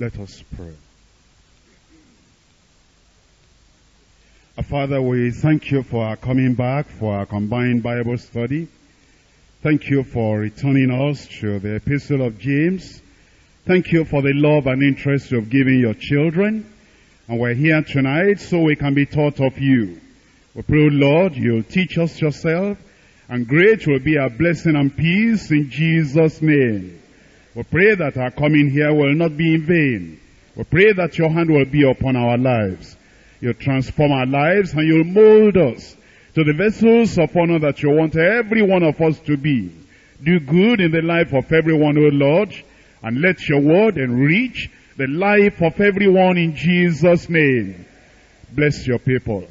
Let us pray. Our Father, we thank you for our coming back, for our combined Bible study. Thank you for returning us to the epistle of James. Thank you for the love and interest you have given your children. And we're here tonight so we can be taught of you. We pray, Lord, you'll teach us yourself, and great will be our blessing and peace in Jesus' name. We pray that our coming here will not be in vain. We pray that your hand will be upon our lives. You'll transform our lives and you'll mold us to the vessels of honor that you want every one of us to be. Do good in the life of everyone, O Lord, and let your word enrich the life of everyone in Jesus' name. Bless your people.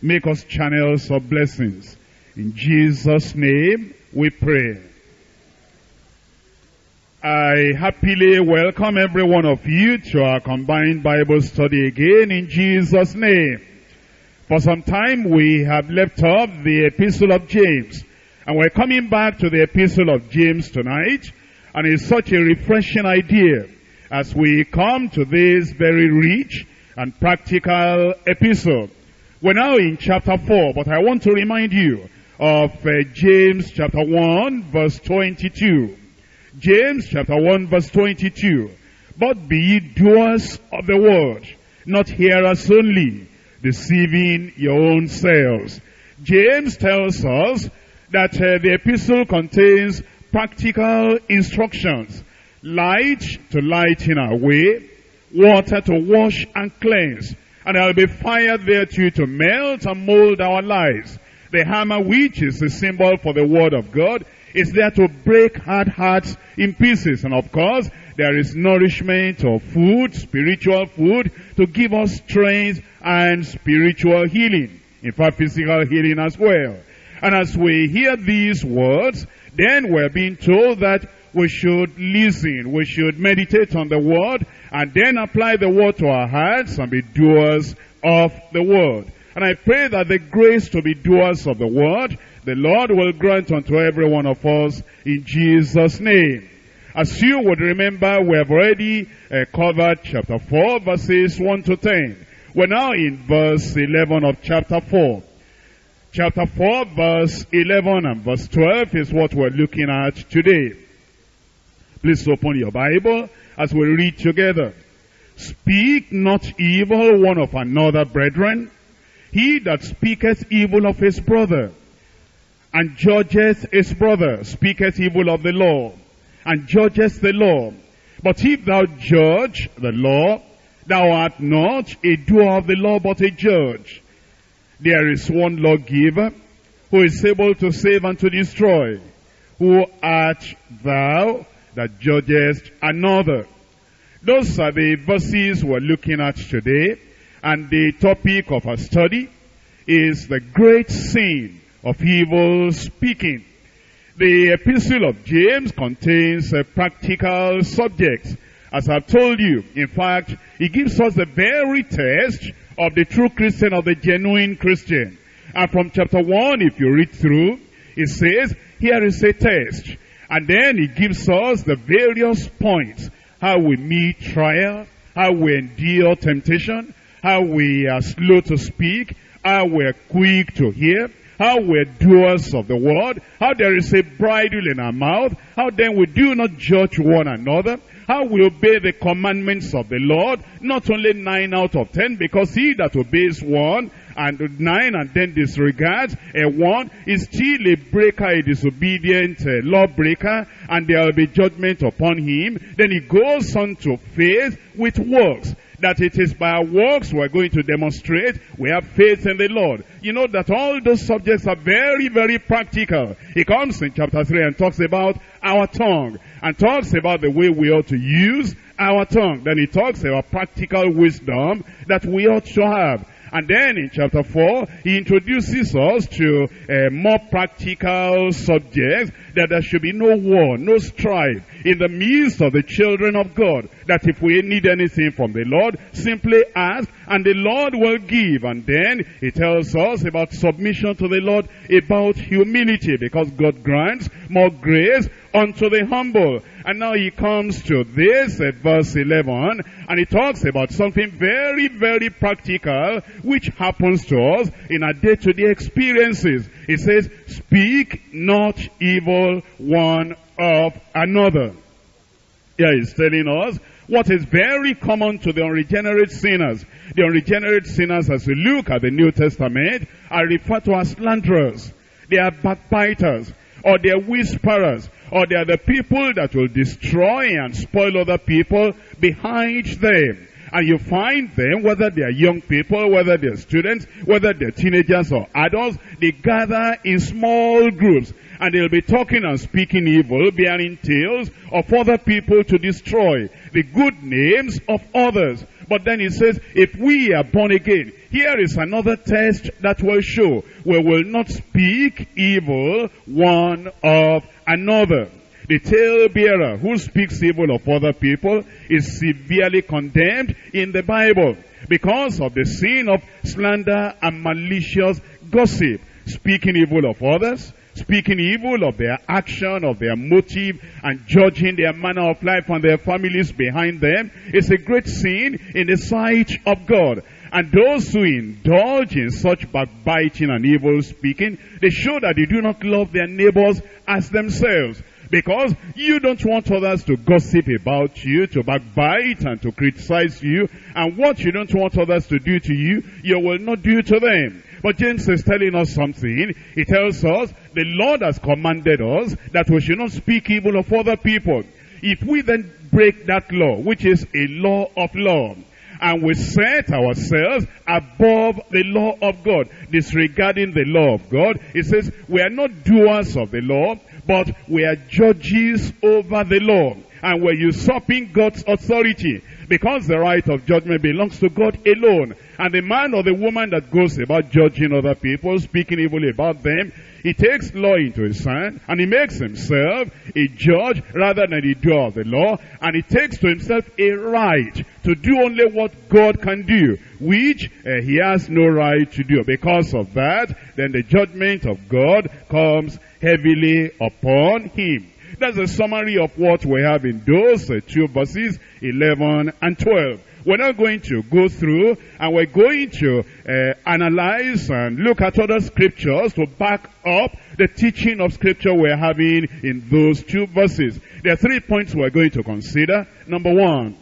Make us channels of blessings. In Jesus' name we pray. I happily welcome every one of you to our combined Bible study again in Jesus' name. For some time we have left off the epistle of James and we're coming back to the epistle of James tonight and it's such a refreshing idea as we come to this very rich and practical epistle. We're now in chapter 4 but I want to remind you of uh, James chapter 1 verse 22. James chapter 1 verse 22. But be ye doers of the word, not hearers only, deceiving your own selves. James tells us that uh, the epistle contains practical instructions. Light to lighten our way, water to wash and cleanse, and there will be fire there too to melt and mold our lives. The hammer which is a symbol for the word of God is there to break hard hearts in pieces. And of course, there is nourishment of food, spiritual food, to give us strength and spiritual healing. In fact, physical healing as well. And as we hear these words, then we're being told that we should listen, we should meditate on the word, and then apply the word to our hearts and be doers of the word. And I pray that the grace to be doers of the word the Lord will grant unto every one of us in Jesus' name. As you would remember, we have already uh, covered chapter 4, verses 1 to 10. We're now in verse 11 of chapter 4. Chapter 4, verse 11 and verse 12 is what we're looking at today. Please open your Bible as we read together. Speak not evil one of another, brethren. He that speaketh evil of his brother and judgeth his brother, speaketh evil of the law, and judges the law. But if thou judge the law, thou art not a doer of the law, but a judge. There is one lawgiver who is able to save and to destroy. Who art thou that judgest another? Those are the verses we're looking at today. And the topic of our study is the great sin of evil speaking. The epistle of James contains a practical subjects. As I've told you, in fact, it gives us the very test of the true Christian, of the genuine Christian. And from chapter 1, if you read through, it says, here is a test. And then it gives us the various points, how we meet trial, how we endure temptation, how we are slow to speak, how we're quick to hear, how we're doers of the word, how there is a bridle in our mouth, how then we do not judge one another, how we obey the commandments of the Lord, not only nine out of ten, because he that obeys one and nine and then disregards a one is still a breaker, a disobedient uh, lawbreaker, and there will be judgment upon him. Then he goes on to faith with works that it is by our works we're going to demonstrate we have faith in the Lord. You know that all those subjects are very, very practical. He comes in chapter 3 and talks about our tongue and talks about the way we ought to use our tongue. Then he talks about practical wisdom that we ought to have. And then in chapter 4, he introduces us to uh, more practical subjects that there should be no war, no strife in the midst of the children of God. That if we need anything from the Lord, simply ask and the Lord will give. And then he tells us about submission to the Lord, about humility because God grants more grace unto the humble. And now he comes to this at verse 11 and he talks about something very, very practical which happens to us in our day-to-day experiences. He says, speak not evil one of another. Yeah, he's telling us what is very common to the unregenerate sinners. The unregenerate sinners, as we look at the New Testament, are referred to as slanderers. They are backbiters, or they are whisperers, or they are the people that will destroy and spoil other people behind them. And you find them, whether they are young people, whether they are students, whether they're teenagers or adults, they gather in small groups and they'll be talking and speaking evil, bearing tales of other people to destroy the good names of others. But then he says, if we are born again, here is another test that will show we will not speak evil one of another. The talebearer who speaks evil of other people is severely condemned in the Bible because of the sin of slander and malicious gossip. Speaking evil of others, speaking evil of their action, of their motive, and judging their manner of life and their families behind them is a great sin in the sight of God. And those who indulge in such backbiting and evil speaking, they show that they do not love their neighbors as themselves. Because you don't want others to gossip about you, to backbite and to criticize you. And what you don't want others to do to you, you will not do to them. But James is telling us something. He tells us the Lord has commanded us that we should not speak evil of other people. If we then break that law, which is a law of love, and we set ourselves above the law of God, disregarding the law of God, it says we are not doers of the law, but we are judges over the law. And we're usurping God's authority because the right of judgment belongs to God alone. And the man or the woman that goes about judging other people, speaking evil about them, he takes law into his hand and he makes himself a judge rather than a doer of the law. And he takes to himself a right to do only what God can do, which uh, he has no right to do. Because of that, then the judgment of God comes heavily upon him. That's a summary of what we have in those uh, two verses, 11 and 12. We're not going to go through and we're going to uh, analyze and look at other scriptures to back up the teaching of scripture we're having in those two verses. There are three points we're going to consider. Number one,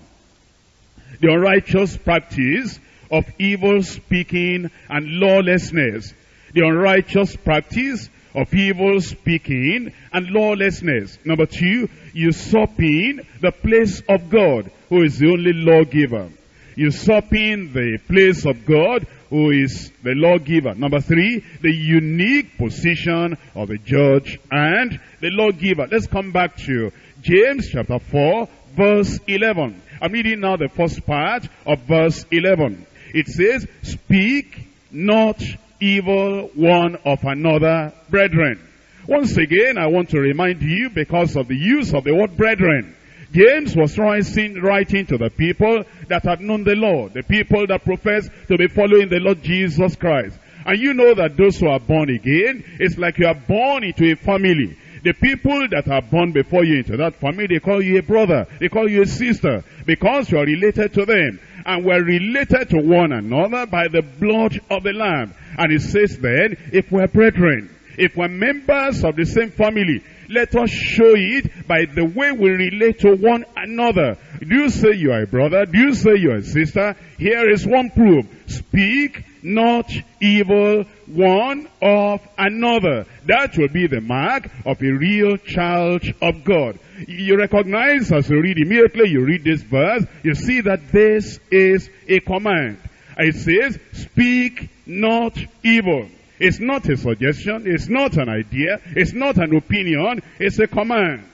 the unrighteous practice of evil speaking and lawlessness. The unrighteous practice of evil speaking and lawlessness. Number two, usurping the place of God, who is the only lawgiver. Usurping the place of God, who is the lawgiver. Number three, the unique position of the judge and the lawgiver. Let's come back to James chapter 4, verse 11. I'm reading now the first part of verse 11. It says, Speak not evil one of another, brethren. Once again, I want to remind you, because of the use of the word brethren, James was writing, writing to the people that had known the Lord, the people that profess to be following the Lord Jesus Christ. And you know that those who are born again, it's like you are born into a family. The people that are born before you into that family, they call you a brother, they call you a sister, because you are related to them. And we're related to one another by the blood of the Lamb. And it says then, if we're brethren, if we're members of the same family, let us show it by the way we relate to one another. Do you say you are a brother? Do you say you are a sister? Here is one proof. Speak not evil one of another. That will be the mark of a real child of God. You recognize as you read immediately, you read this verse, you see that this is a command. It says, speak not evil. It's not a suggestion. It's not an idea. It's not an opinion. It's a command.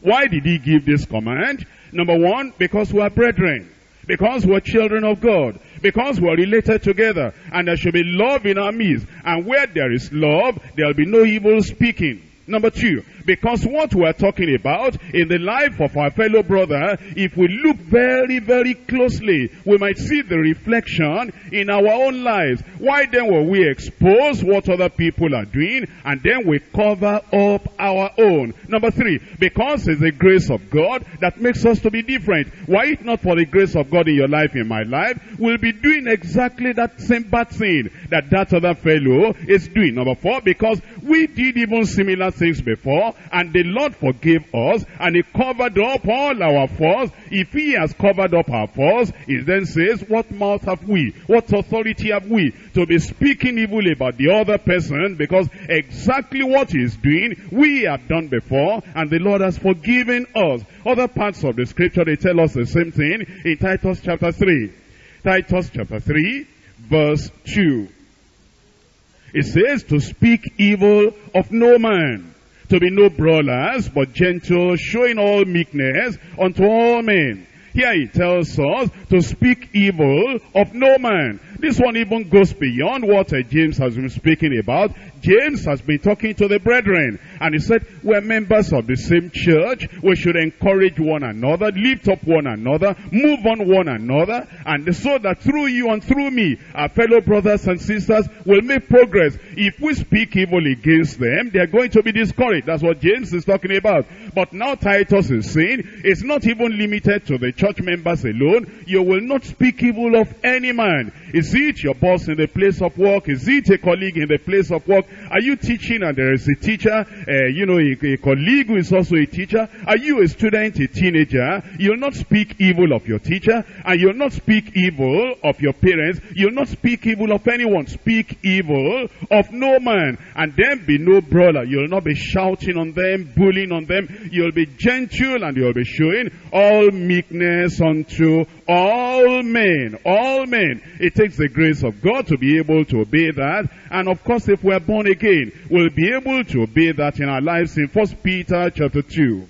Why did he give this command? Number one, because we are brethren. Because we're children of God. because we're related together and there should be love in our midst. And where there is love, there'll be no evil speaking. Number two, because what we're talking about in the life of our fellow brother, if we look very, very closely, we might see the reflection in our own lives. Why then will we expose what other people are doing and then we cover up our own? Number three, because it's the grace of God that makes us to be different. Why it not for the grace of God in your life, in my life, we'll be doing exactly that same bad thing that that other fellow is doing. Number four, because we did even similar things before, and the Lord forgave us and he covered up all our faults. If he has covered up our faults, he then says, what mouth have we? What authority have we to be speaking evil about the other person because exactly what he's doing, we have done before and the Lord has forgiven us. Other parts of the scripture, they tell us the same thing in Titus chapter 3. Titus chapter 3 verse 2. It says to speak evil of no man to be no brawlers, but gentle, showing all meekness unto all men. Here he tells us to speak evil of no man. This one even goes beyond what uh, James has been speaking about. James has been talking to the brethren and he said, we're members of the same church. We should encourage one another, lift up one another, move on one another, and so that through you and through me, our fellow brothers and sisters will make progress. If we speak evil against them, they're going to be discouraged. That's what James is talking about. But now Titus is saying, it's not even limited to the church members alone. You will not speak evil of any man. Is it your boss in the place of work? Is it a colleague in the place of work? Are you teaching and there is a teacher, uh, you know, a, a, colleague who is also a teacher? Are you a student, a teenager? You'll not speak evil of your teacher and you'll not speak evil of your parents. You'll not speak evil of anyone. Speak evil of no man and then be no brawler. You'll not be shouting on them, bullying on them. You'll be gentle and you'll be showing all meekness unto all men. All men. It takes the grace of God to be able to obey that. And of course, if we're born again, we'll be able to obey that in our lives in First Peter chapter 2.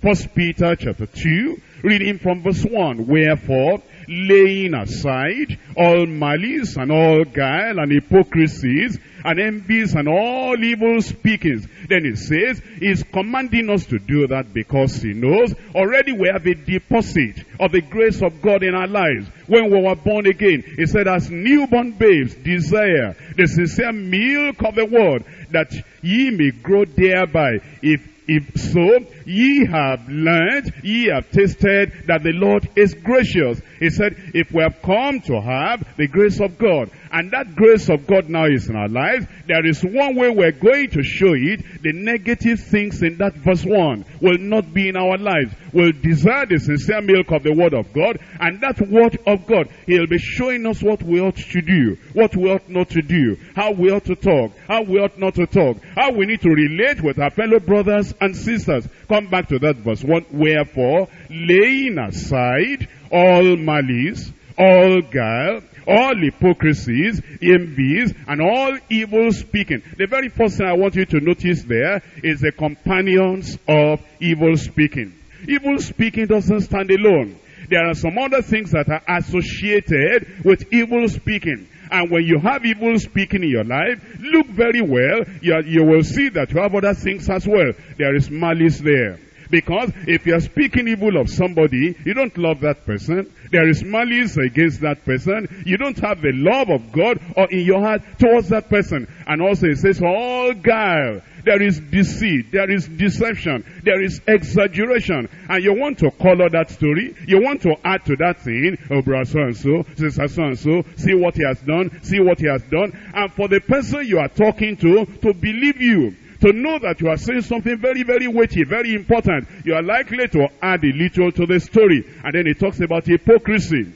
First Peter chapter 2, reading from verse 1. Wherefore, laying aside all malice and all guile and hypocrisies and envies and all evil speakings. Then it says, he's commanding us to do that because he knows already we have a deposit of the grace of God in our lives. When we were born again, he said, as newborn babes desire the sincere milk of the word that ye may grow thereby. If if so, ye have learned, ye have tasted that the Lord is gracious. He said, if we have come to have the grace of God, and that grace of God now is in our lives, there is one way we're going to show it. The negative things in that verse 1 will not be in our lives. We'll desire the sincere milk of the word of God, and that word of God, He'll be showing us what we ought to do, what we ought not to do, how we ought to talk, how we ought not to talk, how we need to relate with our fellow brothers and sisters. Come back to that verse 1. Wherefore, laying aside all malice, all guile, all hypocrisies, envies, and all evil speaking. The very first thing I want you to notice there is the companions of evil speaking. Evil speaking doesn't stand alone. There are some other things that are associated with evil speaking. And when you have evil speaking in your life, look very well. You, you will see that you have other things as well. There is malice there. Because if you're speaking evil of somebody, you don't love that person. There is malice against that person. You don't have the love of God or in your heart towards that person. And also it says all guile. There is deceit. There is deception. There is exaggeration. And you want to color that story. You want to add to that thing. Oh, brother so and so, sister so and so. See what he has done. See what he has done. And for the person you are talking to, to believe you to know that you are saying something very, very weighty, very important, you are likely to add a little to the story. And then it talks about hypocrisy.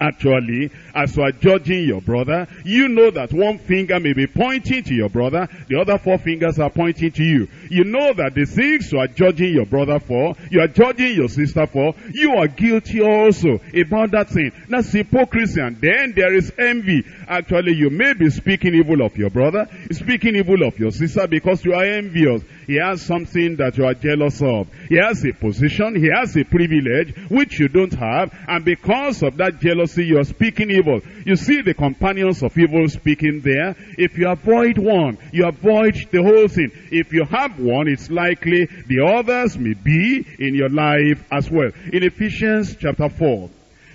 Actually, as you are judging your brother, you know that one finger may be pointing to your brother, the other four fingers are pointing to you. You know that the things you are judging your brother for, you are judging your sister for, you are guilty also about that thing. That's hypocrisy. And then there is envy. Actually, you may be speaking evil of your brother, speaking evil of your sister because you are envious. He has something that you are jealous of. He has a position, he has a privilege which you don't have, and because of that jealousy see you are speaking evil. You see the companions of evil speaking there. If you avoid one, you avoid the whole thing. If you have one, it's likely the others may be in your life as well. In Ephesians chapter 4,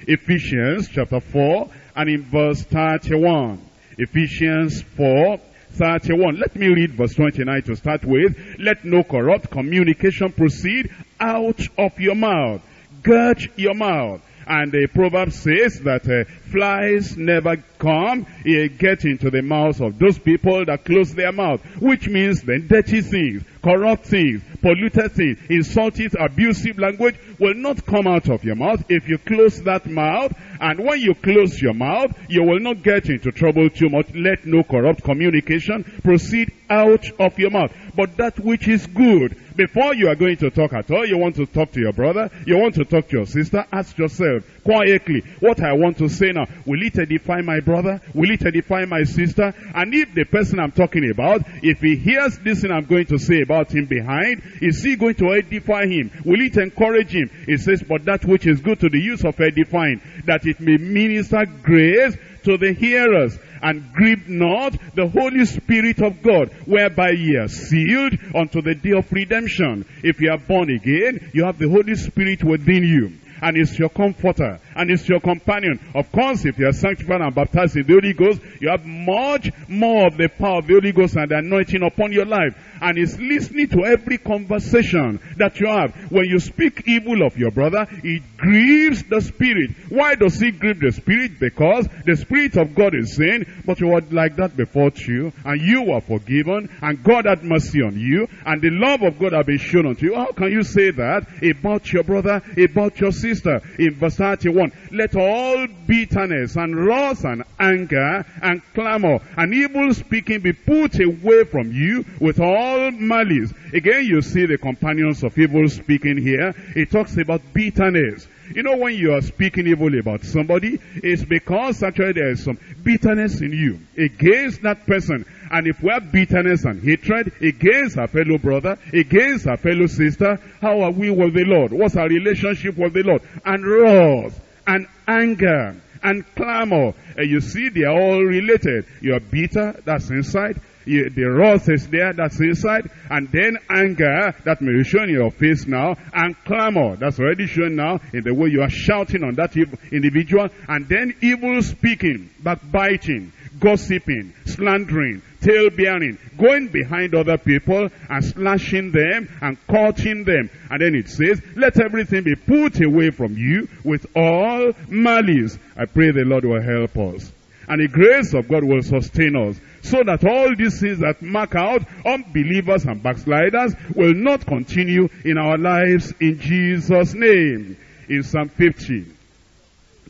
Ephesians chapter 4 and in verse 31. Ephesians 4, 31. Let me read verse 29 to start with. Let no corrupt communication proceed out of your mouth. Gird your mouth. And the proverb says that uh, flies never come, uh, get into the mouths of those people that close their mouth, which means the dirty things, corrupt things, polluted things, insulting, abusive language will not come out of your mouth if you close that mouth. And when you close your mouth, you will not get into trouble too much. Let no corrupt communication proceed out of your mouth. But that which is good, before you are going to talk at all, you want to talk to your brother, you want to talk to your sister, ask yourself quietly, what I want to say now, will it edify my brother? Will it edify my sister? And if the person I'm talking about, if he hears this thing I'm going to say about him behind, is he going to edify him? Will it encourage him? It says, but that which is good to the use of edifying, that it may minister grace to the hearers and grieve not the Holy Spirit of God, whereby ye are sealed unto the day of redemption. If you are born again, you have the Holy Spirit within you and is your comforter and is your companion. Of course, if you are sanctified and baptized in the Holy Ghost, you have much more of the power of the Holy Ghost and the anointing upon your life. And is listening to every conversation that you have. When you speak evil of your brother, it grieves the Spirit. Why does it grieve the Spirit? Because the Spirit of God is saying, but you were like that before you, and you were forgiven, and God had mercy on you, and the love of God has been shown unto you. How can you say that about your brother, about your sister? In verse 31, Let all bitterness and wrath and anger and clamor and evil speaking be put away from you with all malice. Again, you see the companions of evil speaking here. It talks about bitterness. You know, when you are speaking evil about somebody, it's because actually there is some bitterness in you against that person. And if we have bitterness and hatred against our fellow brother, against our fellow sister, how are we with the Lord? What's our relationship with the Lord? And wrath and anger and clamor. And you see, they are all related. You are bitter, that's inside. You, the wrath is there, that's inside. And then anger, that may be shown in your face now. And clamor, that's already shown now in the way you are shouting on that individual. And then evil speaking, backbiting, gossiping, slandering, tale bearing, going behind other people and slashing them and cutting them. And then it says, let everything be put away from you with all malice. I pray the Lord will help us. And the grace of God will sustain us so that all these things that mark out unbelievers and backsliders will not continue in our lives in Jesus' name. In Psalm 50,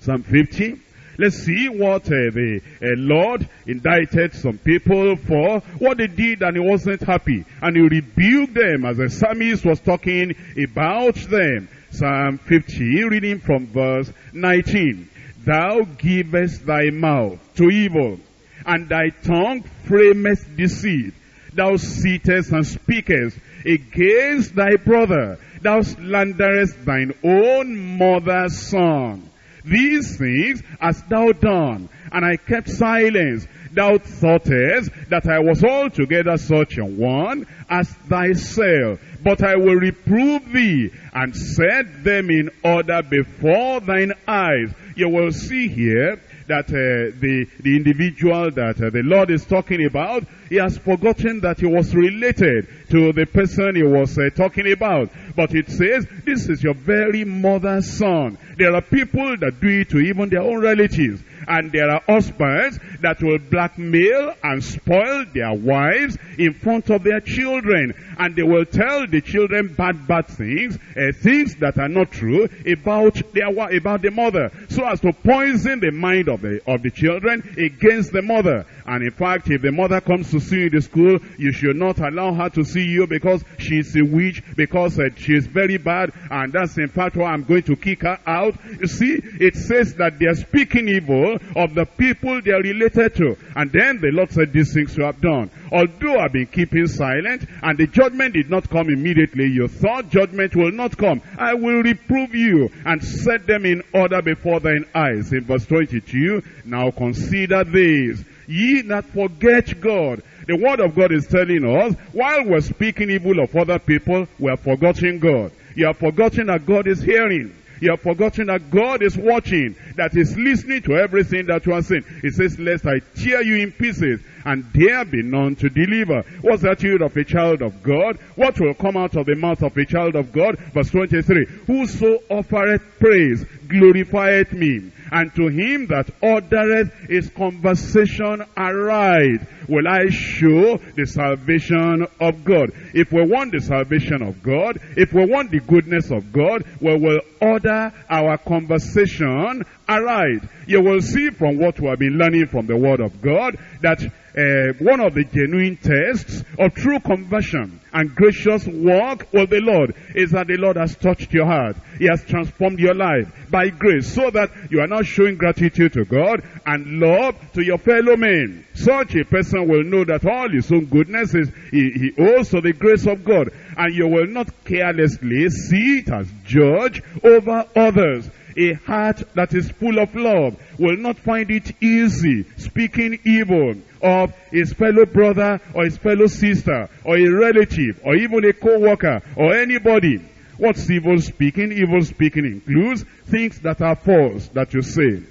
Psalm 50, Let's see what uh, the uh, Lord indicted some people for, what they did and he wasn't happy. And he rebuked them as the psalmist was talking about them. Psalm 50, reading from verse 19. Thou givest thy mouth to evil, and thy tongue framest deceit. Thou sittest and speakest against thy brother. Thou slanderest thine own mother's son. These things hast thou done, and I kept silence. Thou thoughtest that I was altogether such a one as thyself. But I will reprove thee, and set them in order before thine eyes. You will see here that uh, the, the individual that uh, the Lord is talking about, he has forgotten that he was related to the person he was uh, talking about. But it says, this is your very mother's son. There are people that do it to even their own relatives. And there are husbands that will blackmail and spoil their wives in front of their children. And they will tell the children bad, bad things, uh, things that are not true about their about the mother, so as to poison the mind of the of the children against the mother. And in fact, if the mother comes to see you in the school, you should not allow her to see you because she's a witch, because uh, she's very bad, and that's in fact why I'm going to kick her out. You see, it says that they're speaking evil of the people they're related to. And then the Lord said these things you have done. Although I've been keeping silent, and the judgment did not come immediately, you thought judgment will not come. I will reprove you and set them in order before thine eyes. In verse 22, now consider this. Ye that forget God. The word of God is telling us, while we're speaking evil of other people, we are forgetting God. You are forgetting that God is hearing. You have forgotten that God is watching, that is listening to everything that you are saying. He says, lest I tear you in pieces, and there be none to deliver. What's the attitude of a child of God? What will come out of the mouth of a child of God? Verse 23, Whoso offereth praise glorifieth me, and to him that ordereth his conversation aright will I show the salvation of God. If we want the salvation of God, if we want the goodness of God, we will order our conversation aright. You will see from what we have been learning from the Word of God that uh, one of the genuine tests of true conversion and gracious walk with the Lord is that the Lord has touched your heart. He has transformed your life by grace so that you are now showing gratitude to God and love to your fellow men. Such a person will know that all his own goodness is he, he owes to the grace of God and you will not carelessly see it as judge over others. A heart that is full of love will not find it easy speaking evil of his fellow brother or his fellow sister or a relative or even a co-worker or anybody. What's evil speaking? Evil speaking includes things that are false that you say.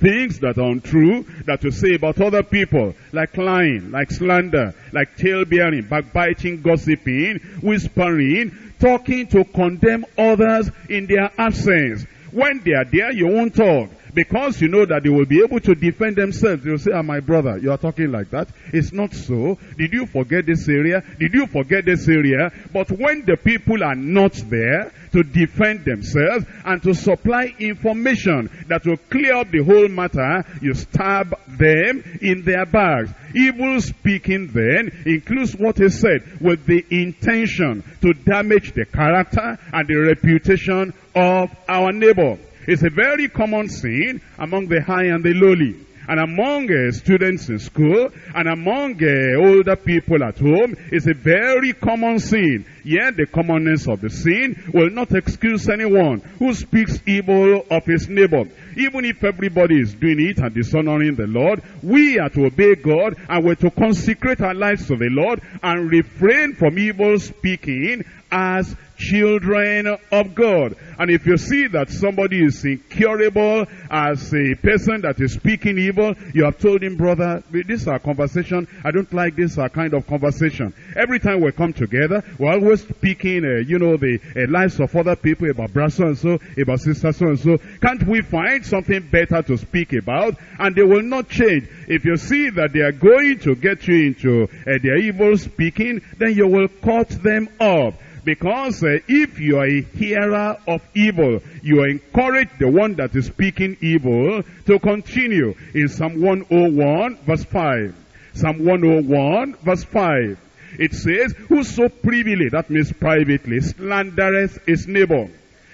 Things that are untrue that you say about other people, like lying, like slander, like tale-bearing, backbiting, gossiping, whispering, talking to condemn others in their absence. When they are there, you won't talk. Because you know that they will be able to defend themselves. They'll say, ah, my brother, you are talking like that. It's not so. Did you forget this area? Did you forget this area? But when the people are not there to defend themselves and to supply information that will clear up the whole matter, you stab them in their bags. Evil speaking then includes what is said with the intention to damage the character and the reputation of our neighbor. It's a very common sin among the high and the lowly and among uh, students in school and among uh, older people at home is a very common sin. Yet the commonness of the sin will not excuse anyone who speaks evil of his neighbor. Even if everybody is doing it and dishonoring the Lord, we are to obey God and we're to consecrate our lives to the Lord and refrain from evil speaking as children of God. And if you see that somebody is incurable as a person that is speaking evil, you have told him, brother, this is our conversation. I don't like this our kind of conversation. Every time we come together, we're always speaking, uh, you know, the uh, lives of other people about brother so and so, about sister so and so. Can't we find something better to speak about? And they will not change. If you see that they are going to get you into uh, their evil speaking, then you will cut them off. Because uh, if you are a hearer of evil, you encourage the one that is speaking evil to continue. In Psalm 101 verse 5. Psalm 101 verse 5. It says, Whoso privily, that means privately, slandereth his neighbor,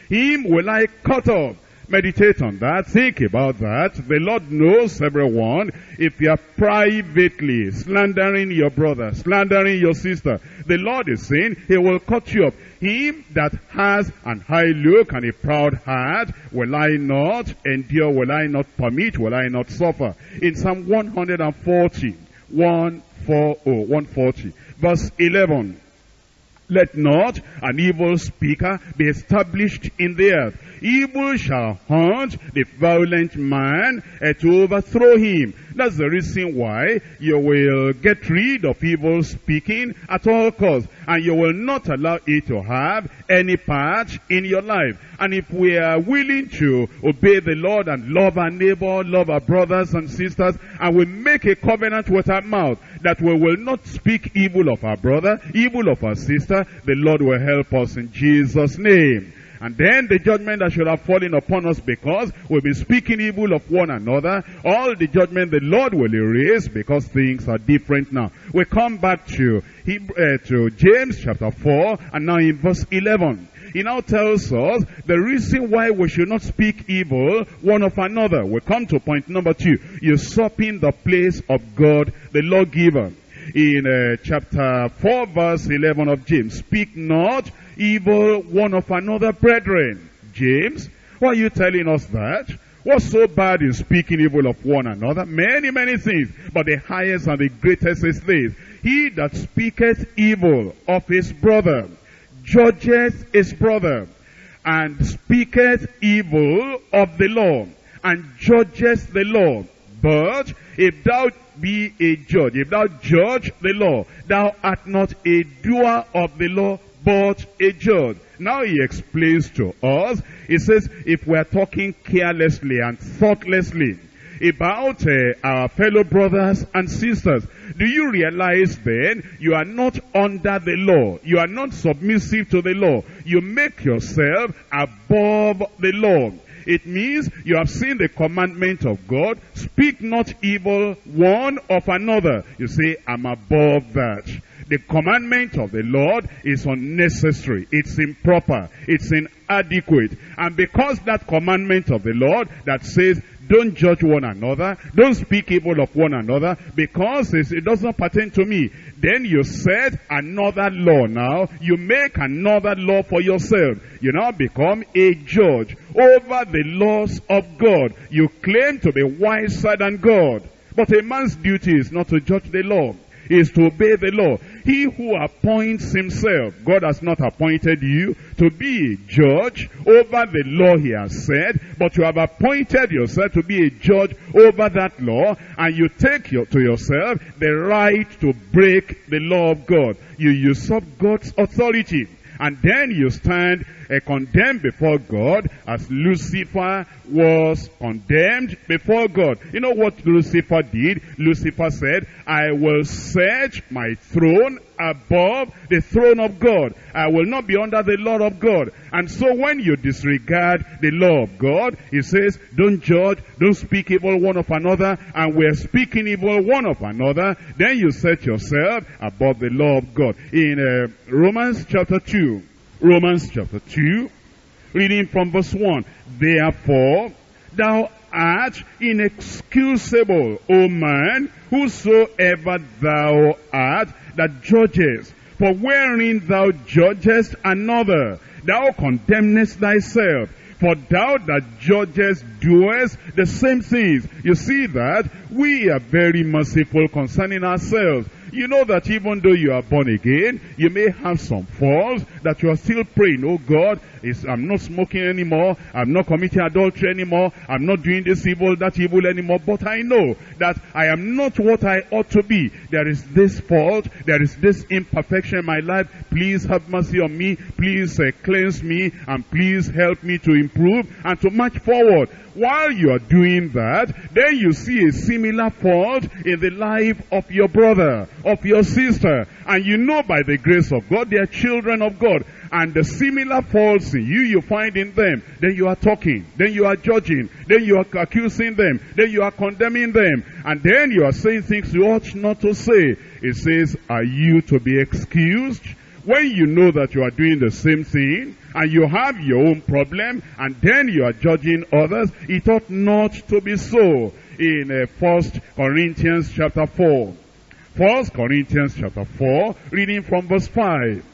him will I cut off. Meditate on that. Think about that. The Lord knows everyone. If you are privately slandering your brother, slandering your sister, the Lord is saying He will cut you up. Him that has an high look and a proud heart, will I not endure, will I not permit, will I not suffer. In Psalm 140, 140, 140, verse 11, let not an evil speaker be established in the earth. Evil shall haunt the violent man uh, to overthrow him. That's the reason why you will get rid of evil speaking at all costs. And you will not allow it to have any part in your life. And if we are willing to obey the Lord and love our neighbor, love our brothers and sisters, and we make a covenant with our mouth that we will not speak evil of our brother, evil of our sister, the Lord will help us in Jesus' name. And then the judgment that should have fallen upon us because we've been speaking evil of one another, all the judgment the Lord will erase because things are different now. We come back to, uh, to James chapter 4 and now in verse 11. He now tells us the reason why we should not speak evil one of another. We come to point number two. Usurping the place of God, the lawgiver. In uh, chapter 4 verse 11 of James. Speak not evil one of another, brethren. James, why are you telling us that? What's so bad in speaking evil of one another? Many, many things. But the highest and the greatest is this. He that speaketh evil of his brother judgeth his brother, and speaketh evil of the law, and judgeth the law. But if thou be a judge, if thou judge the law, thou art not a doer of the law, but a judge. Now he explains to us, he says, if we are talking carelessly and thoughtlessly, about uh, our fellow brothers and sisters. Do you realize then you are not under the law? You are not submissive to the law. You make yourself above the law. It means you have seen the commandment of God. Speak not evil one of another. You say, I'm above that. The commandment of the Lord is unnecessary. It's improper. It's inadequate. And because that commandment of the Lord that says, don't judge one another. Don't speak evil of one another because it doesn't pertain to me. Then you set another law now. You make another law for yourself. You now become a judge over the laws of God. You claim to be wiser than God. But a man's duty is not to judge the law is to obey the law. He who appoints himself, God has not appointed you to be a judge over the law he has said, but you have appointed yourself to be a judge over that law, and you take your, to yourself the right to break the law of God. You usurp God's authority. And then you stand uh, condemned before God as Lucifer was condemned before God. You know what Lucifer did? Lucifer said, I will search my throne above the throne of God. I will not be under the law of God. And so when you disregard the law of God, he says, don't judge, don't speak evil one of another, and we're speaking evil one of another, then you set yourself above the law of God. In uh, Romans chapter 2, Romans chapter 2, reading from verse 1. Therefore, thou art inexcusable, O man, whosoever thou art that judgest. For wherein thou judgest another, thou condemnest thyself. For thou that judgest doest the same things. You see that we are very merciful concerning ourselves. You know that even though you are born again, you may have some faults that you are still praying, oh God, I'm not smoking anymore, I'm not committing adultery anymore, I'm not doing this evil, that evil anymore, but I know that I am not what I ought to be. There is this fault, there is this imperfection in my life. Please have mercy on me, please uh, cleanse me, and please help me to improve and to march forward. While you are doing that, then you see a similar fault in the life of your brother, of your sister. And you know by the grace of God, they are children of God. And the similar faults in you, you find in them. Then you are talking. Then you are judging. Then you are accusing them. Then you are condemning them. And then you are saying things you ought not to say. It says, are you to be excused? When you know that you are doing the same thing, and you have your own problem, and then you are judging others, it ought not to be so. In uh, First Corinthians chapter 4. First Corinthians chapter 4, reading from verse 5.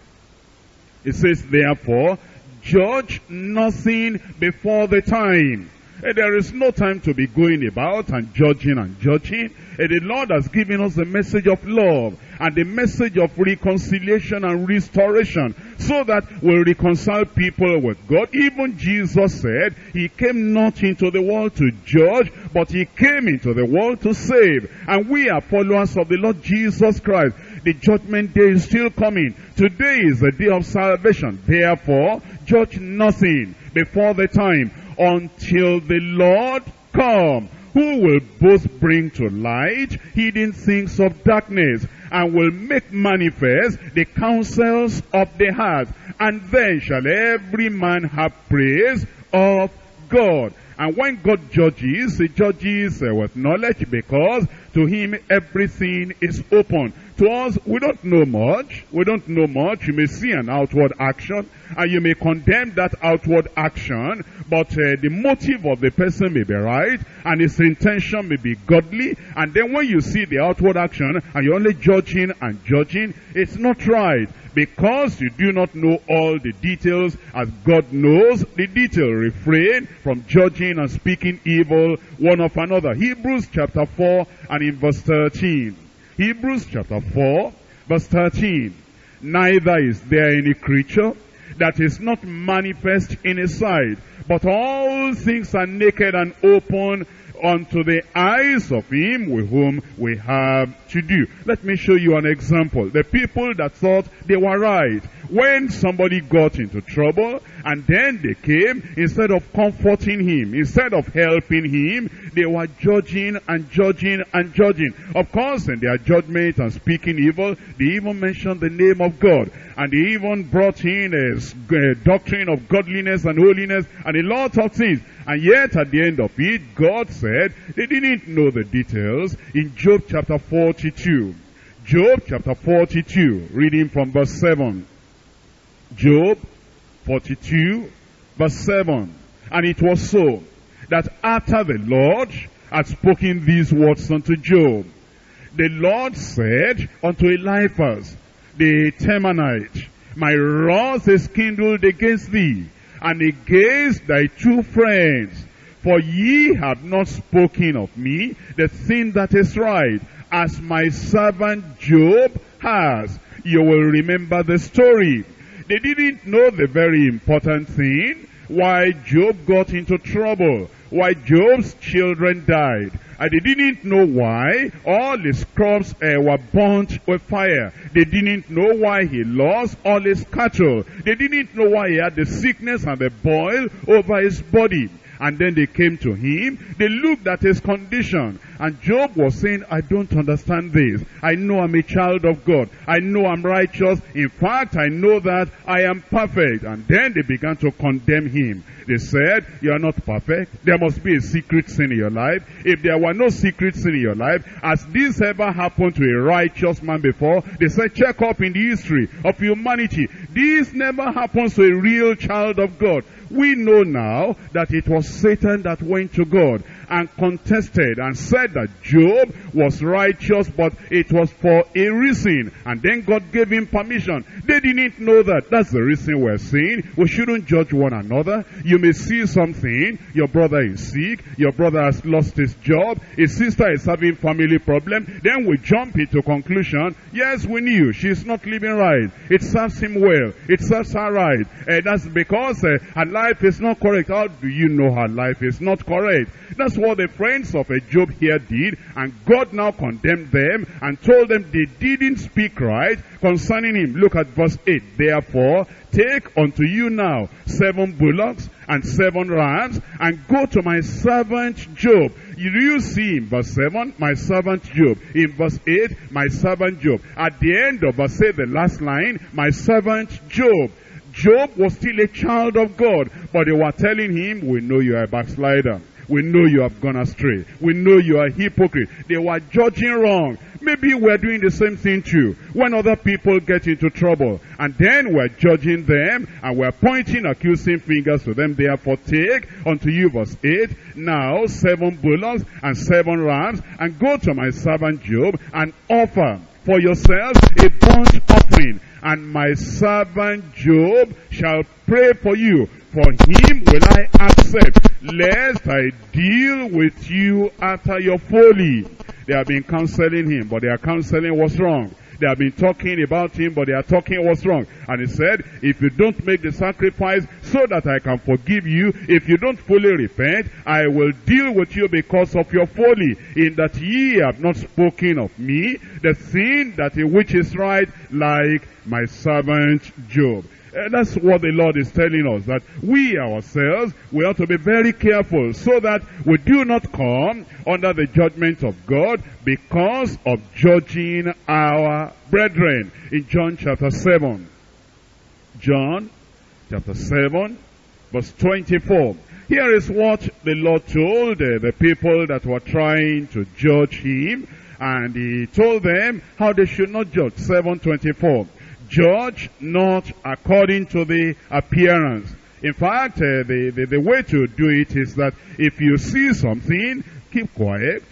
It says, therefore, judge nothing before the time There is no time to be going about and judging and judging. Eh, the Lord has given us the message of love and the message of reconciliation and restoration so that we'll reconcile people with God. Even Jesus said he came not into the world to judge, but he came into the world to save. And we are followers of the Lord Jesus Christ. The judgment day is still coming. Today is the day of salvation. Therefore, judge nothing before the time until the Lord come, who will both bring to light hidden things of darkness and will make manifest the counsels of the heart. And then shall every man have praise of God. And when God judges, he judges uh, with knowledge because to him everything is open. To us, we don't know much. We don't know much. You may see an outward action and you may condemn that outward action, but uh, the motive of the person may be right and his intention may be godly. And then when you see the outward action and you're only judging and judging, it's not right because you do not know all the details as God knows the detail. Refrain from judging and speaking evil one of another. Hebrews chapter 4 and in verse 13. Hebrews chapter 4 verse 13. Neither is there any creature that is not manifest in his sight, but all things are naked and open unto the eyes of him with whom we have to do. Let me show you an example. The people that thought they were right. When somebody got into trouble and then they came, instead of comforting him, instead of helping him, they were judging and judging and judging. Of course, in their judgment and speaking evil, they even mentioned the name of God. And they even brought in a, a doctrine of godliness and holiness and a lot of things. And yet, at the end of it, God said they didn't know the details in Job chapter 42. Job chapter 42, reading from verse 7. Job 42, verse 7. And it was so that after the Lord had spoken these words unto Job, the Lord said unto Eliphaz, the Temanite, My wrath is kindled against thee, and against thy true friends. For ye have not spoken of me the thing that is right, as my servant Job has. You will remember the story. They didn't know the very important thing, why Job got into trouble, why Job's children died. And they didn't know why all his crops uh, were burnt with fire. They didn't know why he lost all his cattle. They didn't know why he had the sickness and the boil over his body. And then they came to him. They looked at his condition. And Job was saying, I don't understand this. I know I'm a child of God. I know I'm righteous. In fact, I know that I am perfect. And then they began to condemn him. They said, you are not perfect. There must be a secret sin in your life. If there were no secret sin in your life, as this ever happened to a righteous man before, they said, check up in the history of humanity. This never happens to a real child of God. We know now that it was Satan that went to God and contested and said that Job was righteous, but it was for a reason. And then God gave him permission. They didn't know that. That's the reason we're saying we shouldn't judge one another. You may see something, your brother is sick, your brother has lost his job, his sister is having family problem. Then we jump into conclusion, yes, we knew she's not living right. It serves him well. It serves her right. And that's because uh, her life is not correct. How do you know her life is not correct? That's what the friends of a Job here did, and God now condemned them and told them they didn't speak right concerning him. Look at verse 8. Therefore, take unto you now seven bullocks and seven rams, and go to my servant Job. You, you see in verse 7, my servant Job. In verse 8, my servant Job. At the end of verse 8, the last line, my servant Job. Job was still a child of God, but they were telling him, we know you are a backslider. We know you have gone astray. We know you are hypocrite. They were judging wrong. Maybe we're doing the same thing too. When other people get into trouble, and then we're judging them, and we're pointing accusing fingers to them. Therefore take unto you verse 8, now seven bullocks and seven rams, and go to my servant Job, and offer for yourselves a burnt offering, and my servant Job shall pray for you. For him will I accept, lest I deal with you after your folly. They have been counseling him, but their counseling was wrong. They have been talking about him, but their talking was wrong. And he said, if you don't make the sacrifice so that I can forgive you, if you don't fully repent, I will deal with you because of your folly, in that ye have not spoken of me, the thing that which is right, like my servant Job. Uh, that's what the Lord is telling us, that we ourselves, we ought to be very careful so that we do not come under the judgment of God because of judging our brethren. In John chapter 7, John chapter 7, verse 24. Here is what the Lord told uh, the people that were trying to judge him, and he told them how they should not judge. 724. Judge not according to the appearance. In fact, uh, the, the, the way to do it is that if you see something, keep quiet,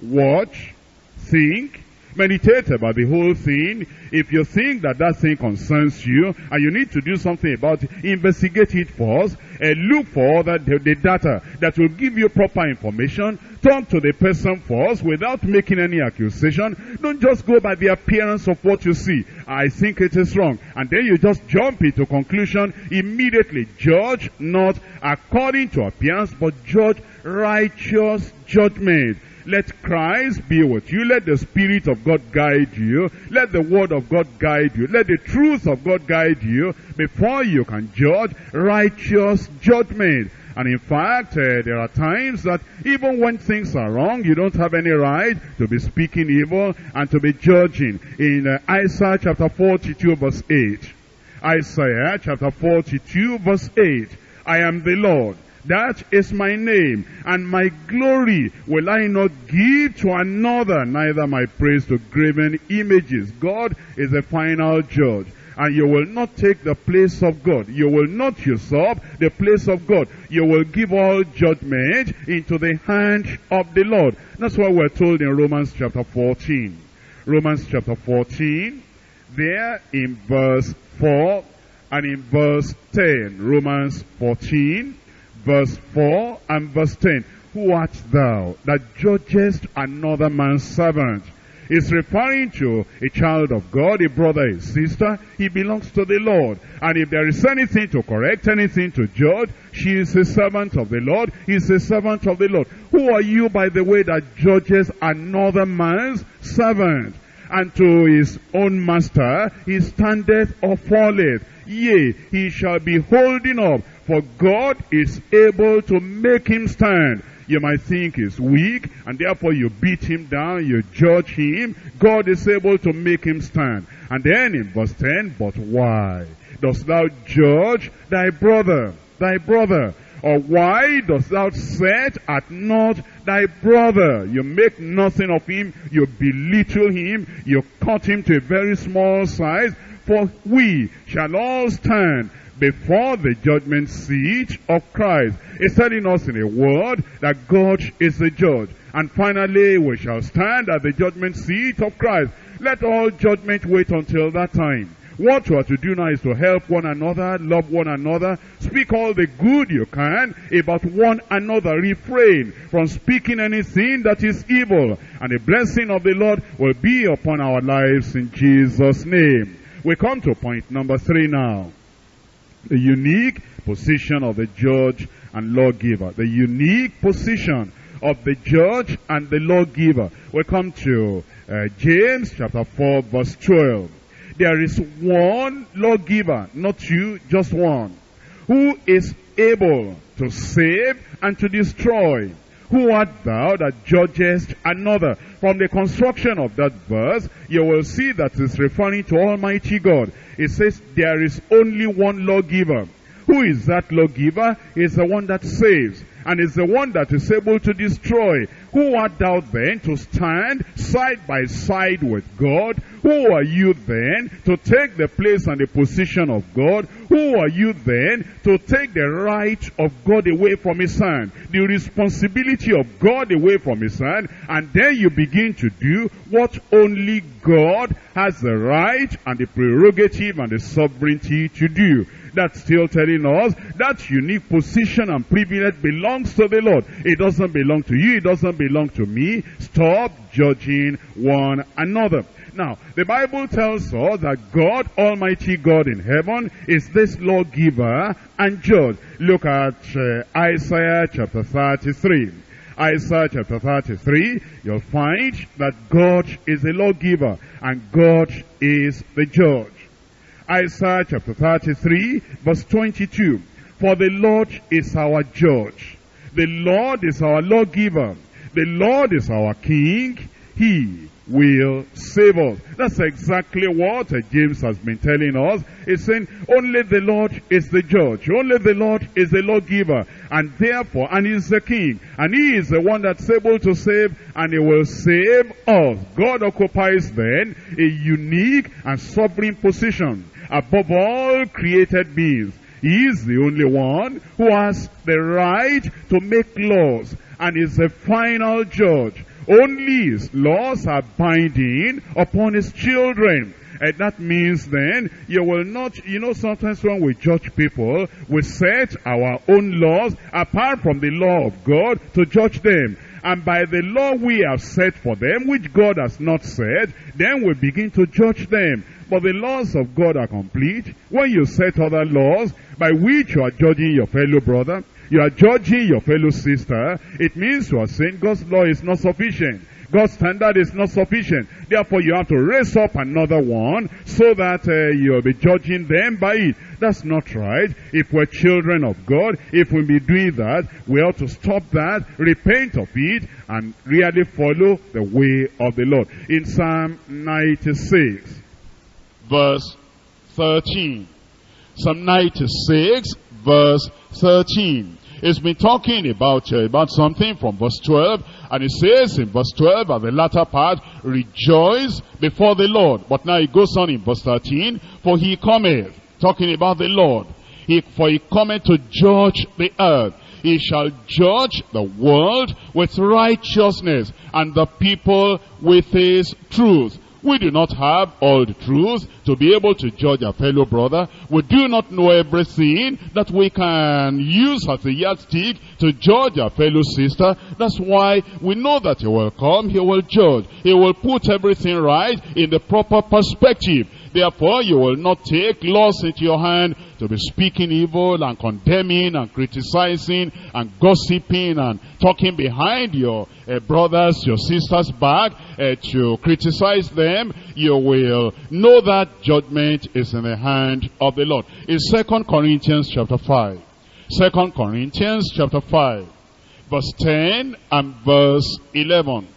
watch, think, meditate about the whole thing. If you think that that thing concerns you and you need to do something about it, investigate it first and look for the, the data that will give you proper information. Talk to the person first without making any accusation. Don't just go by the appearance of what you see. I think it is wrong. And then you just jump into conclusion immediately. Judge not according to appearance, but judge righteous judgment. Let Christ be with you. Let the Spirit of God guide you. Let the Word of God guide you. Let the truth of God guide you before you can judge righteous judgment. And in fact, uh, there are times that even when things are wrong, you don't have any right to be speaking evil and to be judging. In uh, Isaiah chapter 42 verse 8. Isaiah chapter 42 verse 8. I am the Lord that is my name, and my glory will I not give to another, neither my praise to graven images. God is the final judge. And you will not take the place of God. You will not usurp the place of God. You will give all judgment into the hand of the Lord. That's what we're told in Romans chapter 14. Romans chapter 14, there in verse 4 and in verse 10. Romans 14, verse 4 and verse 10. Who art thou that judgest another man's servant? Is referring to a child of God, a brother, a sister. He belongs to the Lord. And if there is anything to correct, anything to judge, she is a servant of the Lord. He is a servant of the Lord. Who are you, by the way, that judges another man's servant? And to his own master he standeth or falleth. Yea, he shall be holding up for God is able to make him stand. You might think he's weak, and therefore you beat him down, you judge him. God is able to make him stand. And then in verse 10, but why dost thou judge thy brother, thy brother? Or why dost thou set at naught thy brother? You make nothing of him, you belittle him, you cut him to a very small size, for we shall all stand before the judgment seat of Christ. It's telling us in a word that God is the judge. And finally, we shall stand at the judgment seat of Christ. Let all judgment wait until that time. What you are to do now is to help one another, love one another, speak all the good you can about one another. Refrain from speaking anything that is evil. And the blessing of the Lord will be upon our lives in Jesus' name. We come to point number three now the unique position of the judge and lawgiver. The unique position of the judge and the lawgiver. We come to uh, James chapter 4 verse 12. There is one lawgiver, not you, just one, who is able to save and to destroy. Who art thou that judgest another? From the construction of that verse, you will see that it's referring to Almighty God. It says there is only one lawgiver. Who is that lawgiver? Is the one that saves and is the one that is able to destroy. Who art thou then to stand side by side with God? Who are you then to take the place and the position of God? Who are you then to take the right of God away from his hand? The responsibility of God away from his hand and then you begin to do what only God has the right and the prerogative and the sovereignty to do. That's still telling us that unique position and privilege belongs to the Lord. It doesn't belong to you. It doesn't belong to me. Stop judging one another. Now, the Bible tells us that God, Almighty God in heaven, is this lawgiver and judge. Look at uh, Isaiah chapter 33. Isaiah chapter 33, you'll find that God is the lawgiver and God is the judge. Isaiah chapter 33 verse 22. For the Lord is our judge. The Lord is our lawgiver. The Lord is our king. He will save us. That's exactly what James has been telling us. He's saying, only the Lord is the judge. Only the Lord is the lawgiver. And therefore, and He is the king. And He is the one that's able to save, and He will save us. God occupies then a unique and sovereign position above all created beings. He is the only one who has the right to make laws and is the final judge. Only his laws are binding upon his children. And that means then you will not, you know, sometimes when we judge people, we set our own laws apart from the law of God to judge them. And by the law we have set for them, which God has not set, then we begin to judge them. But the laws of God are complete. When you set other laws by which you are judging your fellow brother, you are judging your fellow sister, it means you are saying God's law is not sufficient. God's standard is not sufficient. Therefore, you have to raise up another one so that uh, you'll be judging them by it. That's not right. If we're children of God, if we be doing that, we ought to stop that, repent of it, and really follow the way of the Lord. In Psalm 96, verse 13. Psalm 96, verse 13. It's been talking about, uh, about something from verse 12, and it says in verse 12, at the latter part, rejoice before the Lord. But now it goes on in verse 13, for he cometh, talking about the Lord, he, for he cometh to judge the earth. He shall judge the world with righteousness, and the people with his truth. We do not have all the truth to be able to judge our fellow brother. We do not know everything that we can use as a yardstick to judge our fellow sister. That's why we know that he will come, he will judge. He will put everything right in the proper perspective. Therefore, you will not take laws into your hand to be speaking evil and condemning and criticizing and gossiping and talking behind your uh, brothers, your sisters back uh, to criticize them. You will know that judgment is in the hand of the Lord. In Second Corinthians chapter 5. 2 Corinthians chapter 5 verse 10 and verse 11.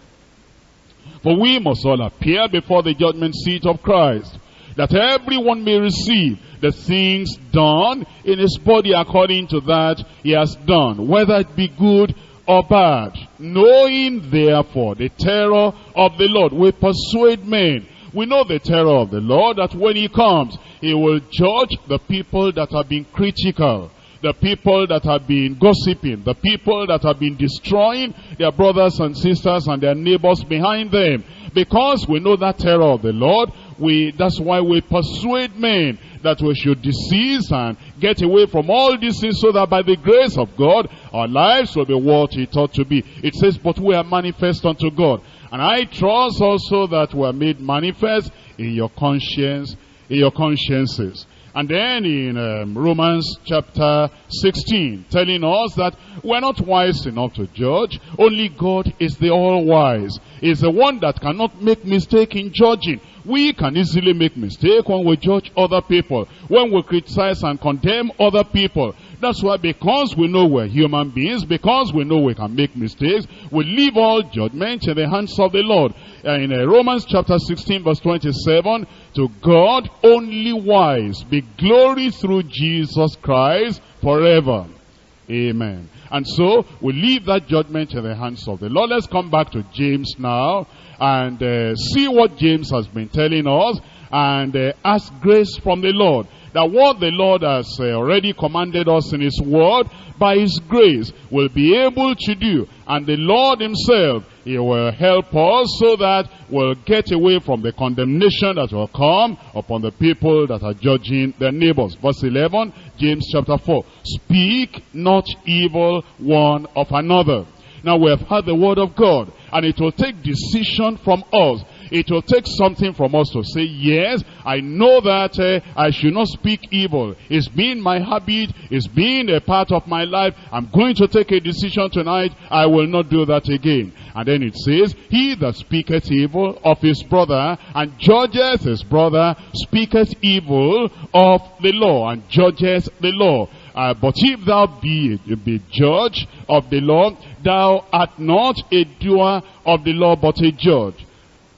For we must all appear before the judgment seat of Christ that everyone may receive the things done in his body according to that he has done, whether it be good or bad. Knowing therefore the terror of the Lord we persuade men. We know the terror of the Lord that when he comes, he will judge the people that have been critical the people that have been gossiping, the people that have been destroying their brothers and sisters and their neighbors behind them. Because we know that terror of the Lord, we, that's why we persuade men that we should desist and get away from all things so that by the grace of God, our lives will be what it ought to be. It says, but we are manifest unto God. And I trust also that we are made manifest in your conscience, in your consciences. And then in um, Romans chapter 16, telling us that we're not wise enough to judge. Only God is the all-wise. Is the one that cannot make mistake in judging. We can easily make mistake when we judge other people, when we criticize and condemn other people. That's why because we know we're human beings, because we know we can make mistakes, we leave all judgment in the hands of the Lord. in uh, Romans chapter 16 verse 27, to God only wise be glory through Jesus Christ forever. Amen. And so we leave that judgment in the hands of the Lord. Let's come back to James now and uh, see what James has been telling us and uh, ask grace from the Lord. That what the Lord has uh, already commanded us in His Word, by His grace, will be able to do. And the Lord Himself, He will help us so that we'll get away from the condemnation that will come upon the people that are judging their neighbors. Verse 11, James chapter 4. Speak not evil one of another. Now we have heard the word of God and it will take decision from us. It will take something from us to say, yes, I know that uh, I should not speak evil. It's been my habit. It's been a part of my life. I'm going to take a decision tonight. I will not do that again. And then it says, He that speaketh evil of his brother and judges his brother speaketh evil of the law and judges the law. Uh, but if thou be, be judge of the law, thou art not a doer of the law, but a judge.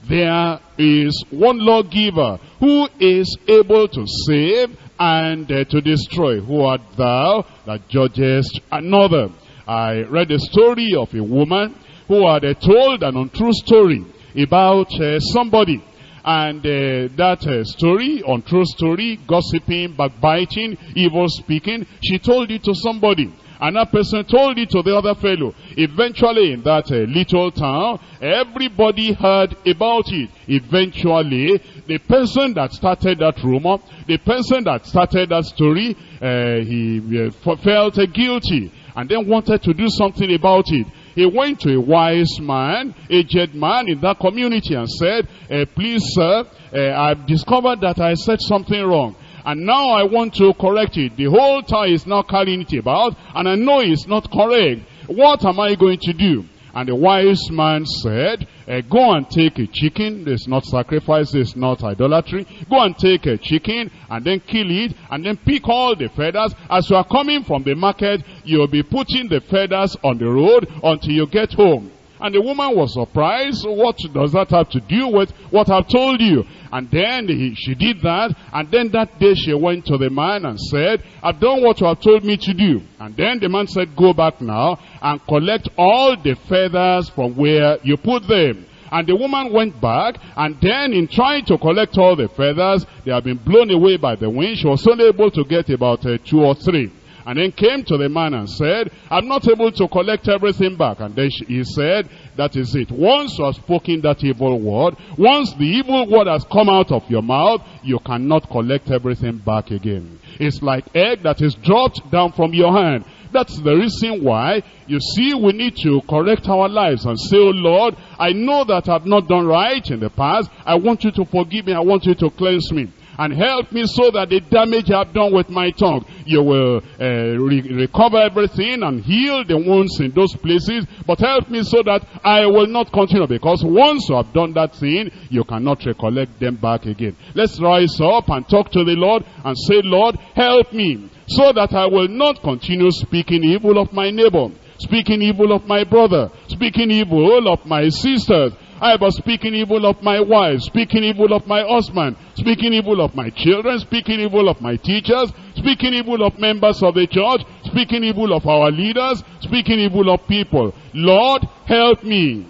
There is one lawgiver who is able to save and uh, to destroy. Who art thou that judgest another? I read a story of a woman who had uh, told an untrue story about uh, somebody. And uh, that uh, story, untrue story, gossiping, backbiting, evil speaking, she told it to somebody. And that person told it to the other fellow. Eventually, in that uh, little town, everybody heard about it. Eventually, the person that started that rumor, the person that started that story, uh, he uh, felt uh, guilty and then wanted to do something about it. He went to a wise man, aged man in that community and said, uh, please sir, uh, I've discovered that I said something wrong. And now I want to correct it. The whole time is now carrying it about, and I know it's not correct. What am I going to do? And the wise man said, uh, go and take a chicken. It's not sacrifice, It's not idolatry. Go and take a chicken and then kill it and then pick all the feathers. As you are coming from the market, you'll be putting the feathers on the road until you get home. And the woman was surprised. What does that have to do with what I've told you? And then he, she did that. And then that day she went to the man and said, I've done what you have told me to do. And then the man said, go back now and collect all the feathers from where you put them. And the woman went back, and then in trying to collect all the feathers, they had been blown away by the wind. She was only able to get about uh, two or three. And then came to the man and said, I'm not able to collect everything back. And then he said, that is it. Once you have spoken that evil word, once the evil word has come out of your mouth, you cannot collect everything back again. It's like egg that is dropped down from your hand. That's the reason why, you see, we need to correct our lives and say, oh Lord, I know that I've not done right in the past. I want you to forgive me. I want you to cleanse me and help me so that the damage I've done with my tongue, you will uh, re recover everything and heal the wounds in those places, but help me so that I will not continue because once you have done that thing, you cannot recollect them back again. Let's rise up and talk to the Lord and say, Lord, help me so that I will not continue speaking evil of my neighbor, speaking evil of my brother, speaking evil of my sisters, I was speaking evil of my wife, speaking evil of my husband, speaking evil of my children, speaking evil of my teachers, speaking evil of members of the church, speaking evil of our leaders, speaking evil of people. Lord, help me.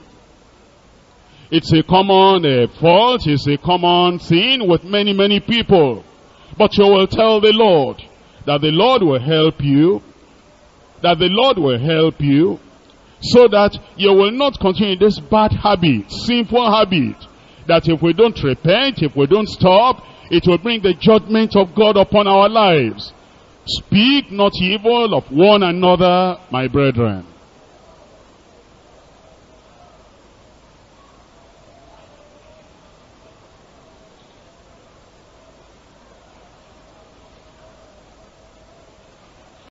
It's a common uh, fault, it's a common sin with many, many people. But you will tell the Lord that the Lord will help you, that the Lord will help you, so that you will not continue this bad habit, sinful habit, that if we don't repent, if we don't stop, it will bring the judgment of God upon our lives. Speak not evil of one another, my brethren.